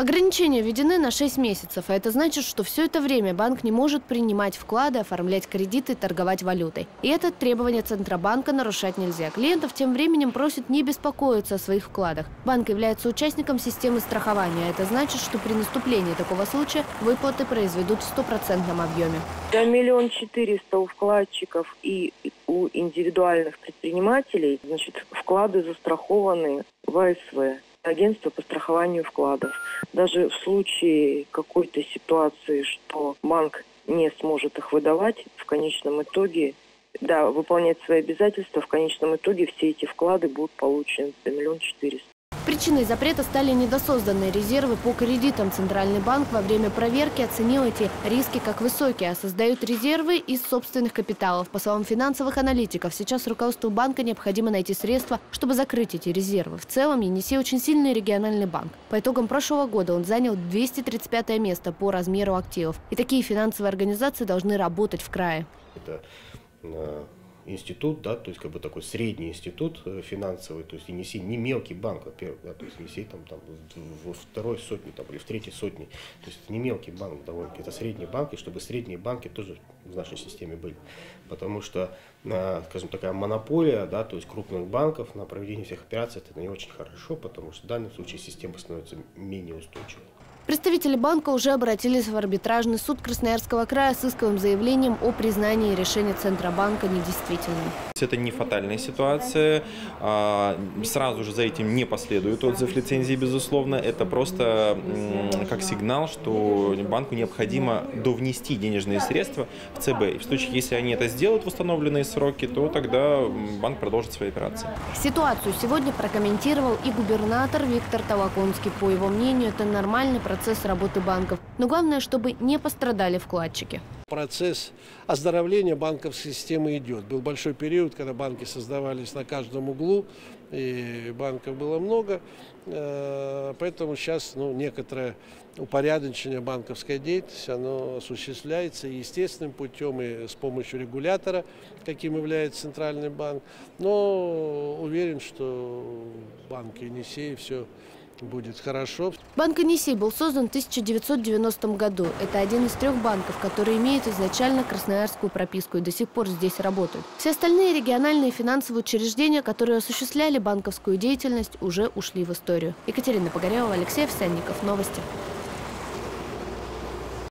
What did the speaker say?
Ограничения введены на 6 месяцев, а это значит, что все это время банк не может принимать вклады, оформлять кредиты, торговать валютой. И это требование Центробанка нарушать нельзя. Клиентов тем временем просят не беспокоиться о своих вкладах. Банк является участником системы страхования. Это значит, что при наступлении такого случая выплаты произведут в стопроцентном объеме. За миллион четыреста у вкладчиков и у индивидуальных предпринимателей значит, вклады застрахованы в АСВ агентство по страхованию вкладов. Даже в случае какой-то ситуации, что банк не сможет их выдавать, в конечном итоге, да, выполнять свои обязательства, в конечном итоге все эти вклады будут получены за миллион четыреста. Причиной запрета стали недосозданные резервы по кредитам. Центральный банк во время проверки оценил эти риски как высокие, а создают резервы из собственных капиталов. По словам финансовых аналитиков, сейчас руководству банка необходимо найти средства, чтобы закрыть эти резервы. В целом, Енисей очень сильный региональный банк. По итогам прошлого года он занял 235 место по размеру активов. И такие финансовые организации должны работать в крае. Это э, институт, да, то есть как бы такой средний институт э, финансовый, то есть Енисей не мелкий банк, во-первых, да, то есть Енисей там, там во второй сотни там, или в третьей сотне, то есть не мелкий банк довольно это средний банк, и чтобы средние банки тоже в нашей системе были, потому что, скажем, такая монополия, да, то есть крупных банков на проведение всех операций, это не очень хорошо, потому что в данном случае система становится менее устойчивой. Представители банка уже обратились в арбитражный суд Красноярского края с исковым заявлением о признании решения Центробанка недействительным. Это не фатальная ситуация. А, сразу же за этим не последует отзыв лицензии, безусловно. Это просто как сигнал, что банку необходимо довнести денежные средства в ЦБ. И в случае, если они это сделают в установленные сроки, то тогда банк продолжит свои операции. Ситуацию сегодня прокомментировал и губернатор Виктор Толоконский. По его мнению, это нормальный процесс работы банков. Но главное, чтобы не пострадали вкладчики процесс оздоровления банковской системы идет. Был большой период, когда банки создавались на каждом углу, и банков было много, э, поэтому сейчас ну, некоторое упорядочение банковской деятельности, оно осуществляется естественным путем, и с помощью регулятора, каким является Центральный банк. Но уверен, что банк Енисей все будет хорошо. Банк Енисей был создан в 1990 году. Это один из трех банков, которые имеют изначально красноярскую прописку и до сих пор здесь работают. Все остальные региональные финансовые учреждения, которые осуществляли банковскую деятельность, уже ушли в историю. Екатерина Погорелова, Алексей Овсянников. Новости.